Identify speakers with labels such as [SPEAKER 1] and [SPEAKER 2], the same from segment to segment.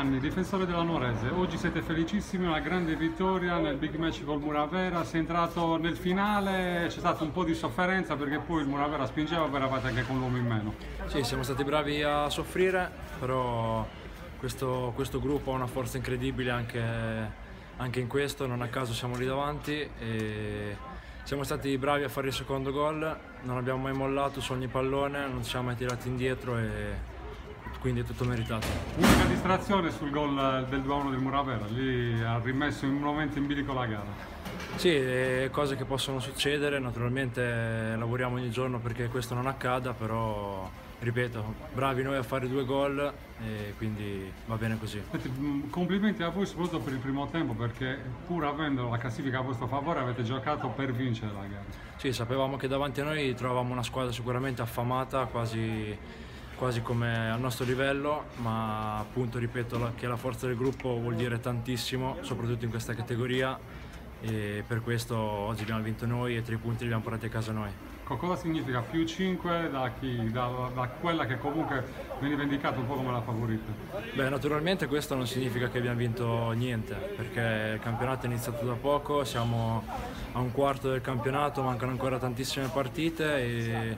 [SPEAKER 1] Giovanni, difensore della Norese, oggi siete felicissimi, una grande vittoria nel big match col Muravera, sei entrato nel finale, c'è stata un po' di sofferenza perché poi il Muravera spingeva, ma eravate anche con l'uomo in meno.
[SPEAKER 2] Sì, siamo stati bravi a soffrire, però questo, questo gruppo ha una forza incredibile anche, anche, in questo, non a caso siamo lì davanti siamo stati bravi a fare il secondo gol, non abbiamo mai mollato su ogni pallone, non ci siamo mai tirati indietro e quindi è tutto meritato.
[SPEAKER 1] Unica distrazione sul gol del 2-1 del Muravera, lì ha rimesso in un momento in bilico la gara.
[SPEAKER 2] Sì, cose che possono succedere, naturalmente lavoriamo ogni giorno perché questo non accada, però ripeto, bravi noi a fare due gol e quindi va bene così.
[SPEAKER 1] Complimenti a voi soprattutto per il primo tempo perché pur avendo la classifica a vostro favore avete giocato per vincere la gara.
[SPEAKER 2] Sì, sapevamo che davanti a noi trovavamo una squadra sicuramente affamata, quasi quasi come al nostro livello, ma appunto ripeto che la forza del gruppo vuol dire tantissimo, soprattutto in questa categoria e per questo oggi abbiamo vinto noi e tre punti li abbiamo portati a casa noi.
[SPEAKER 1] Cosa significa più 5 da, chi, da, da quella che comunque viene indicata un po' come la favorita?
[SPEAKER 2] Beh, naturalmente questo non significa che abbiamo vinto niente, perché il campionato è iniziato da poco, siamo a un quarto del campionato, mancano ancora tantissime partite e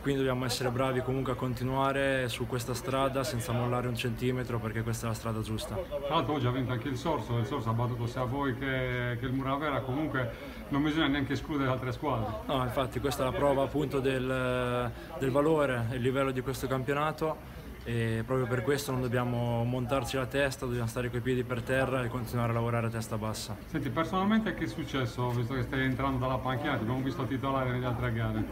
[SPEAKER 2] quindi dobbiamo essere bravi comunque a continuare su questa strada senza mollare un centimetro perché questa è la strada giusta.
[SPEAKER 1] Tra l'altro oggi ha vinto anche il Sorso, il Sorso ha battuto sia voi che, che il Muravera, comunque non bisogna neanche escludere altre squadre.
[SPEAKER 2] No, infatti questa è la prova appunto del, del valore e il livello di questo campionato e proprio per questo non dobbiamo montarci la testa, dobbiamo stare coi piedi per terra e continuare a lavorare a testa bassa.
[SPEAKER 1] Senti, personalmente che è successo, visto che stai entrando dalla panchina, ti abbiamo visto titolare nelle altre gare?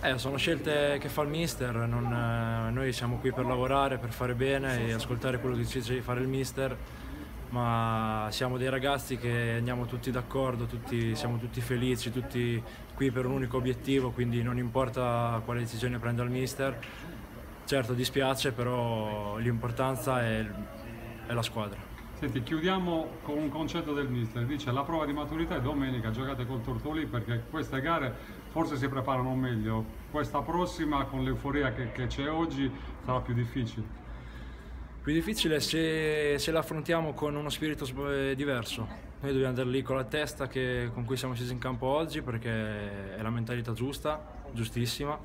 [SPEAKER 2] Eh, sono scelte che fa il mister, non, eh, noi siamo qui per lavorare, per fare bene e ascoltare quello che dice di fare il mister, ma siamo dei ragazzi che andiamo tutti d'accordo, siamo tutti felici, tutti qui per un unico obiettivo, quindi non importa quale decisione prenda il mister. Certo dispiace, però l'importanza è, è la squadra.
[SPEAKER 1] Senti, chiudiamo con un concetto del mister, dice la prova di maturità è domenica, giocate col Tortoli perché queste gare forse si preparano meglio, questa prossima con l'euforia che c'è oggi sarà più difficile.
[SPEAKER 2] Più difficile se, se la affrontiamo con uno spirito diverso, noi dobbiamo andare lì con la testa che, con cui siamo scesi in campo oggi perché è la mentalità giusta, giustissima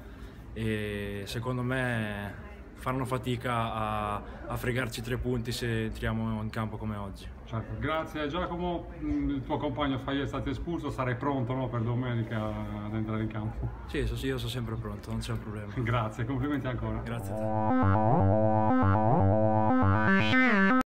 [SPEAKER 2] e secondo me faranno fatica a, a, fregarci tre punti se entriamo in campo come oggi.
[SPEAKER 1] Certo. Grazie Giacomo, mm, il tuo compagno Fagli è stato espulso, sarai pronto no, per domenica ad entrare in campo?
[SPEAKER 2] Sì, io sono sempre pronto, non c'è un problema.
[SPEAKER 1] Grazie, complimenti ancora.
[SPEAKER 2] Grazie a te. Wow.